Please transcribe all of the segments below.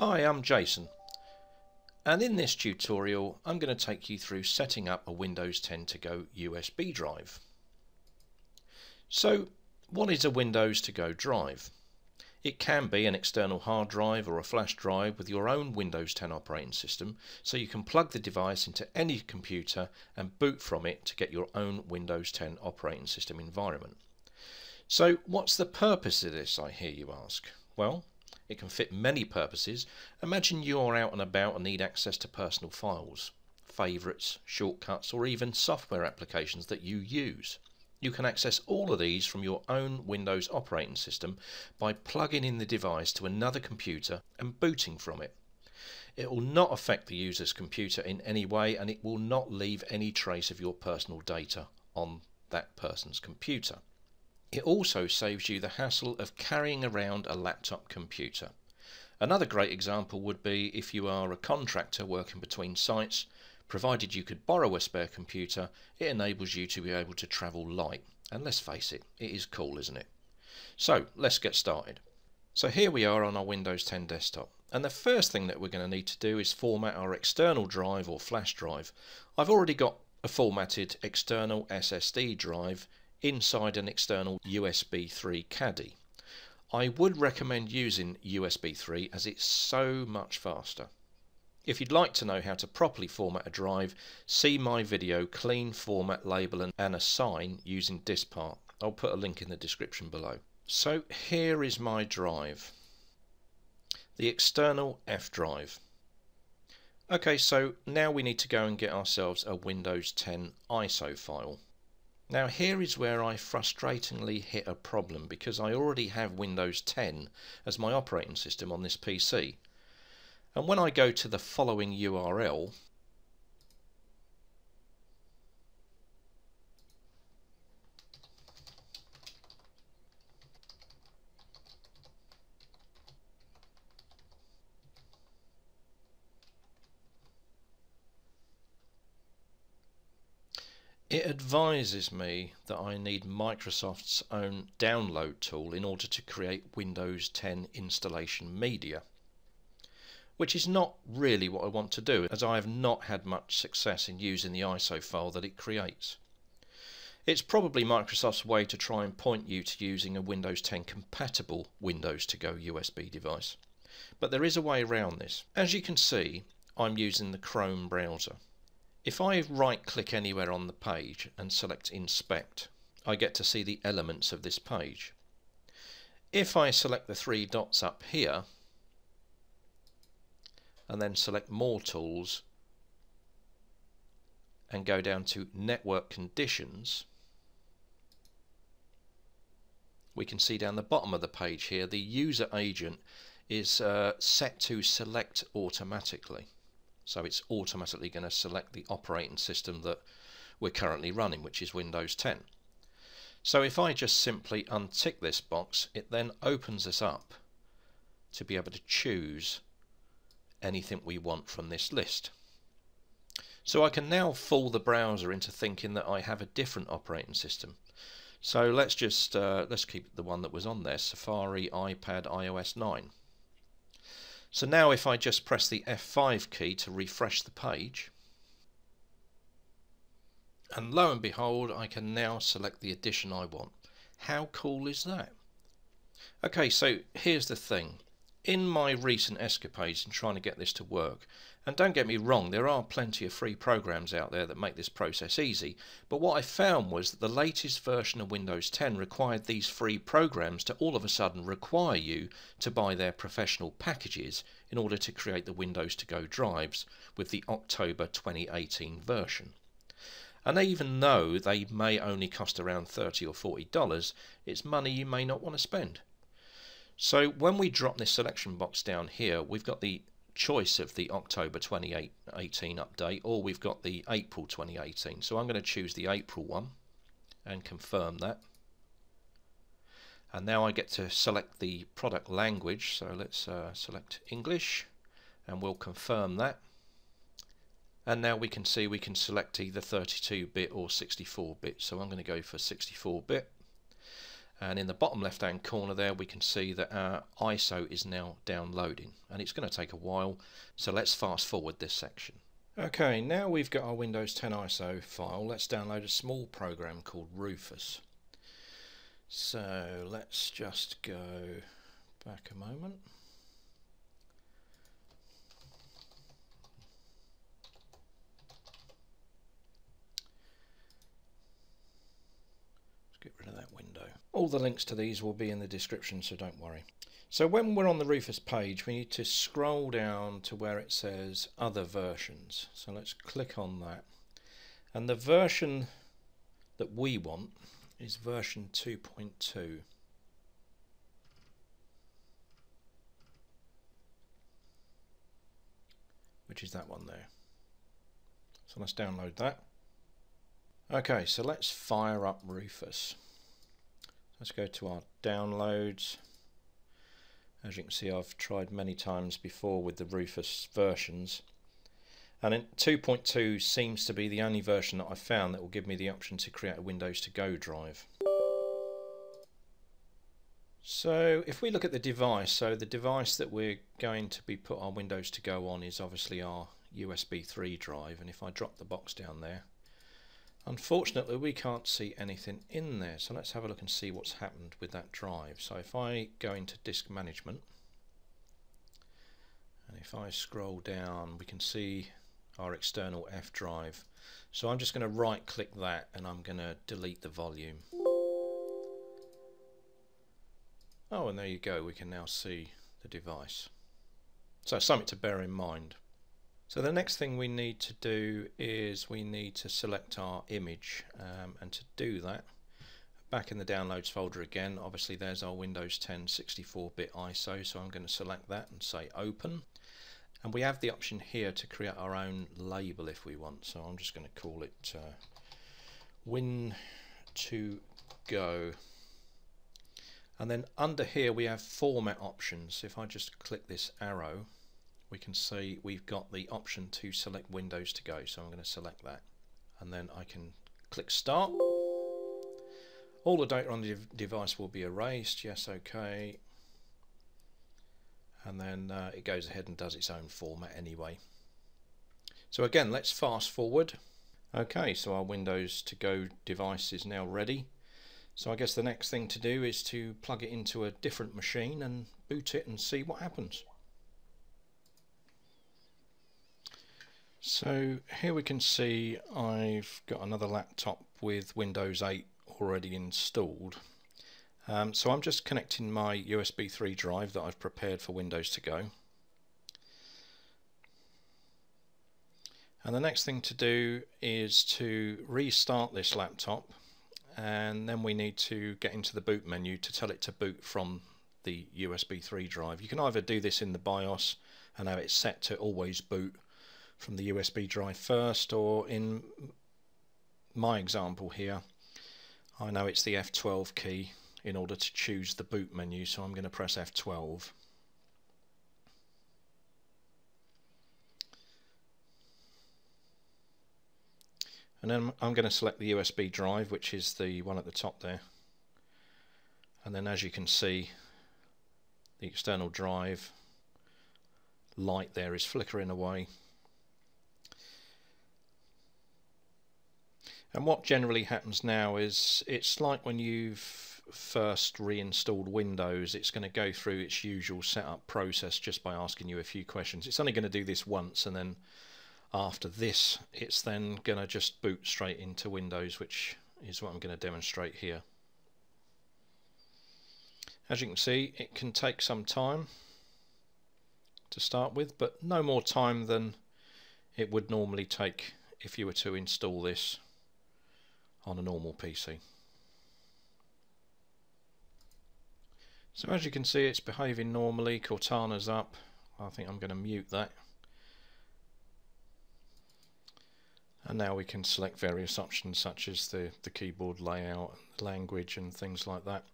Hi, I'm Jason and in this tutorial I'm going to take you through setting up a Windows 10 to go USB drive. So what is a Windows to go drive? It can be an external hard drive or a flash drive with your own Windows 10 operating system so you can plug the device into any computer and boot from it to get your own Windows 10 operating system environment. So what's the purpose of this I hear you ask? Well it can fit many purposes. Imagine you're out and about and need access to personal files, favourites, shortcuts or even software applications that you use. You can access all of these from your own Windows operating system by plugging in the device to another computer and booting from it. It will not affect the user's computer in any way and it will not leave any trace of your personal data on that person's computer. It also saves you the hassle of carrying around a laptop computer. Another great example would be if you are a contractor working between sites, provided you could borrow a spare computer, it enables you to be able to travel light. And let's face it, it is cool, isn't it? So let's get started. So here we are on our Windows 10 desktop. And the first thing that we're going to need to do is format our external drive or flash drive. I've already got a formatted external SSD drive inside an external USB 3 caddy. I would recommend using USB 3 as it's so much faster. If you'd like to know how to properly format a drive, see my video Clean Format Label and Assign using DiskPart. I'll put a link in the description below. So here is my drive. The external F drive. Okay, so now we need to go and get ourselves a Windows 10 ISO file. Now here is where I frustratingly hit a problem because I already have Windows 10 as my operating system on this PC. And when I go to the following URL, It advises me that I need Microsoft's own download tool in order to create Windows 10 installation media, which is not really what I want to do as I have not had much success in using the ISO file that it creates. It's probably Microsoft's way to try and point you to using a Windows 10 compatible Windows to go USB device. But there is a way around this. As you can see, I'm using the Chrome browser. If I right click anywhere on the page and select inspect I get to see the elements of this page. If I select the three dots up here and then select more tools and go down to network conditions we can see down the bottom of the page here the user agent is uh, set to select automatically so it's automatically going to select the operating system that we're currently running, which is Windows 10. So if I just simply untick this box, it then opens us up to be able to choose anything we want from this list. So I can now fool the browser into thinking that I have a different operating system. So let's just uh, let's keep the one that was on there, Safari, iPad, iOS 9. So now if I just press the F5 key to refresh the page, and lo and behold, I can now select the edition I want. How cool is that? Okay, so here's the thing in my recent escapades in trying to get this to work, and don't get me wrong, there are plenty of free programs out there that make this process easy, but what I found was that the latest version of Windows 10 required these free programs to all of a sudden require you to buy their professional packages in order to create the Windows to Go drives with the October 2018 version. And even though they may only cost around 30 or $40, it's money you may not want to spend. So when we drop this selection box down here, we've got the choice of the October 2018 update or we've got the April 2018. So I'm going to choose the April one and confirm that. And now I get to select the product language. So let's uh, select English and we'll confirm that. And now we can see we can select either 32-bit or 64-bit. So I'm going to go for 64-bit and in the bottom left hand corner there we can see that our ISO is now downloading and it's going to take a while so let's fast forward this section. Okay now we've got our Windows 10 ISO file let's download a small program called Rufus. So let's just go back a moment. Let's get rid of that. All the links to these will be in the description, so don't worry. So when we're on the Rufus page, we need to scroll down to where it says Other Versions. So let's click on that. And the version that we want is version 2.2. Which is that one there. So let's download that. Okay, so let's fire up Rufus. Let's go to our downloads. As you can see, I've tried many times before with the Rufus versions. And 2.2 seems to be the only version that I've found that will give me the option to create a Windows to Go drive. So if we look at the device, so the device that we're going to be put our Windows to Go on is obviously our USB 3 drive and if I drop the box down there Unfortunately we can't see anything in there so let's have a look and see what's happened with that drive. So if I go into disk management and if I scroll down we can see our external F drive. So I'm just going to right click that and I'm going to delete the volume. Oh and there you go we can now see the device. So something to bear in mind. So the next thing we need to do is we need to select our image um, and to do that back in the downloads folder again obviously there's our Windows 10 64-bit ISO so I'm going to select that and say open. And we have the option here to create our own label if we want so I'm just going to call it uh, Win to go. And then under here we have format options. If I just click this arrow we can see we've got the option to select Windows to go so I'm going to select that. And then I can click start. All the data on the device will be erased yes okay. And then uh, it goes ahead and does its own format anyway. So again let's fast forward. Okay so our Windows to go device is now ready. So I guess the next thing to do is to plug it into a different machine and boot it and see what happens So here we can see I've got another laptop with Windows 8 already installed. Um, so I'm just connecting my USB 3 drive that I've prepared for Windows to go. And the next thing to do is to restart this laptop and then we need to get into the boot menu to tell it to boot from the USB 3 drive. You can either do this in the BIOS and have it set to always boot from the USB drive first or in my example here I know it's the F12 key in order to choose the boot menu so I'm going to press F12 and then I'm going to select the USB drive which is the one at the top there. And then as you can see the external drive light there is flickering away And what generally happens now is it's like when you've first reinstalled Windows, it's going to go through its usual setup process just by asking you a few questions. It's only going to do this once and then after this it's then going to just boot straight into Windows which is what I'm going to demonstrate here. As you can see it can take some time to start with but no more time than it would normally take if you were to install this on a normal PC. So as you can see it's behaving normally, Cortana's up, I think I'm going to mute that. And now we can select various options such as the, the keyboard layout, language and things like that.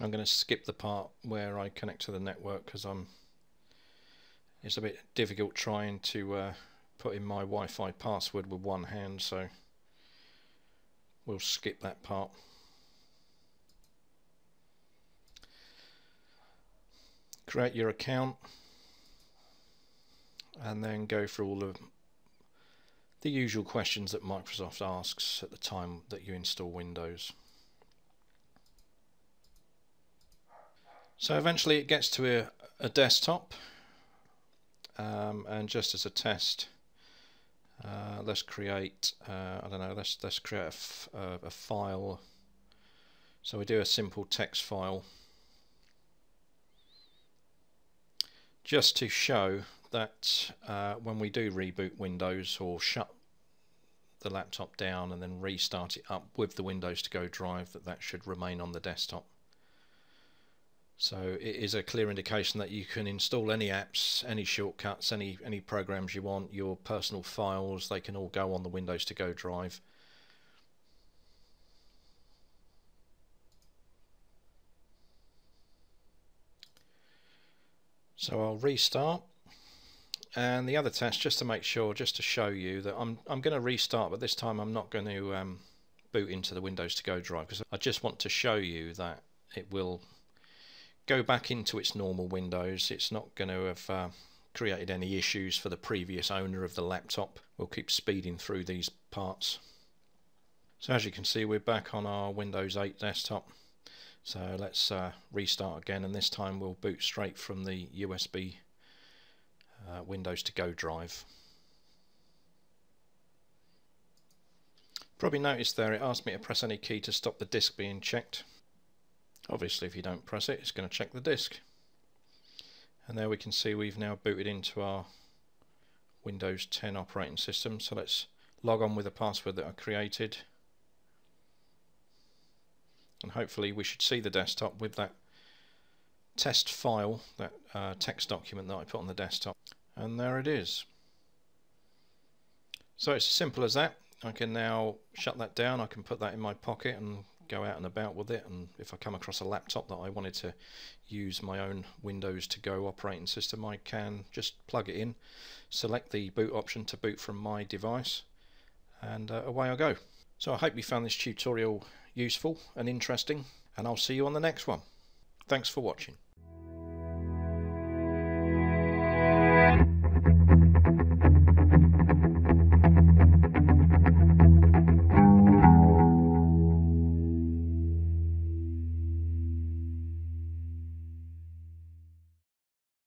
I'm going to skip the part where I connect to the network because I'm it's a bit difficult trying to uh, put in my Wi-Fi password with one hand so we'll skip that part. Create your account and then go through all of the usual questions that Microsoft asks at the time that you install Windows. So eventually it gets to a, a desktop um, and just as a test uh, let's create uh, I don't know let's let's create a, file so we do a simple text file just to show that uh, when we do reboot Windows or shut the laptop down and then restart it up with the Windows to go drive that that should remain on the desktop. So it is a clear indication that you can install any apps, any shortcuts, any any programs you want, your personal files, they can all go on the Windows to go drive. So I'll restart and the other test just to make sure just to show you that I'm, I'm going to restart but this time I'm not going to um, boot into the Windows to go drive because I just want to show you that it will go back into its normal Windows it's not going to have uh, created any issues for the previous owner of the laptop we'll keep speeding through these parts so as you can see we're back on our Windows 8 desktop so let's uh, restart again and this time we'll boot straight from the USB uh, Windows to Go drive. Probably noticed there it asked me to press any key to stop the disk being checked. Obviously if you don't press it it's going to check the disk. And there we can see we've now booted into our Windows 10 operating system so let's log on with a password that I created and hopefully we should see the desktop with that test file, that uh, text document that I put on the desktop. And there it is. So it's as simple as that. I can now shut that down. I can put that in my pocket and go out and about with it. And if I come across a laptop that I wanted to use my own Windows to go operating system, I can just plug it in, select the boot option to boot from my device, and uh, away I go. So I hope you found this tutorial useful and interesting, and I'll see you on the next one. Thanks for watching.